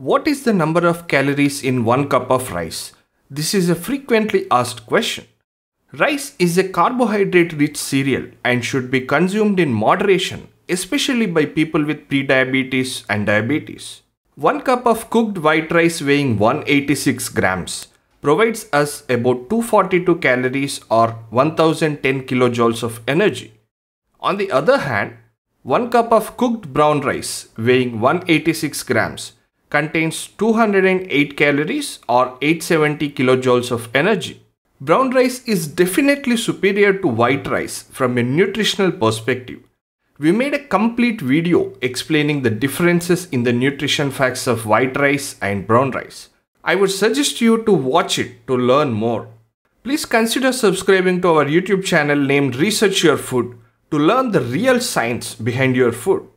What is the number of calories in one cup of rice? This is a frequently asked question. Rice is a carbohydrate rich cereal and should be consumed in moderation, especially by people with prediabetes and diabetes. One cup of cooked white rice weighing 186 grams provides us about 242 calories or 1010 kilojoules of energy. On the other hand, one cup of cooked brown rice weighing 186 grams contains 208 calories or 870 kilojoules of energy. Brown rice is definitely superior to white rice from a nutritional perspective. We made a complete video explaining the differences in the nutrition facts of white rice and brown rice. I would suggest you to watch it to learn more. Please consider subscribing to our YouTube channel named Research Your Food to learn the real science behind your food.